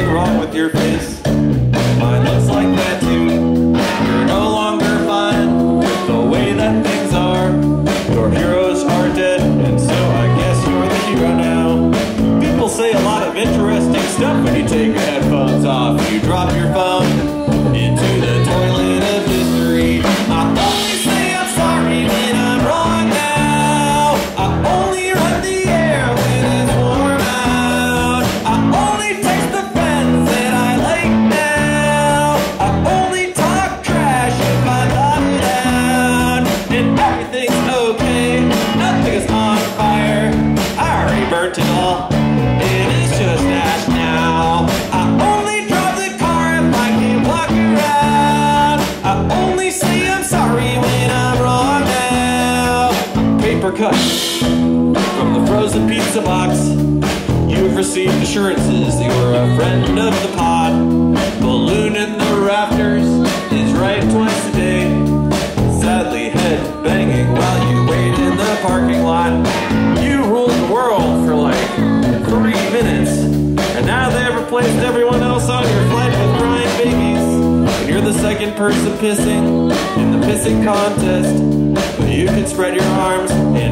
wrong with your face? Mine looks like that too. You're no longer fine with the way that things are. Your heroes are dead, and so I guess you're the hero now. People say a lot of interesting stuff when you take your headphones off. You drop your phone it is just ash now. I only drive the car if I can walk around. I only say I'm sorry when I'm wrong now. Paper cut from the frozen pizza box. You've received assurances that you're a friend of the pod. Balloon in the rafters is right twice a day. Sadly, head banging while you wait in the parking lot. Three minutes, and now they've replaced everyone else on your flight with crying babies. And you're the second person pissing in the pissing contest. But you can spread your arms and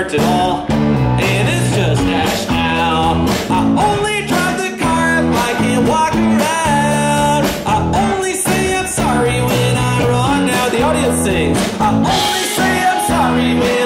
hurts at all. It is just ash now. I only drive the car if I can walk around. I only say I'm sorry when I run. Now the audience sings. I only say I'm sorry when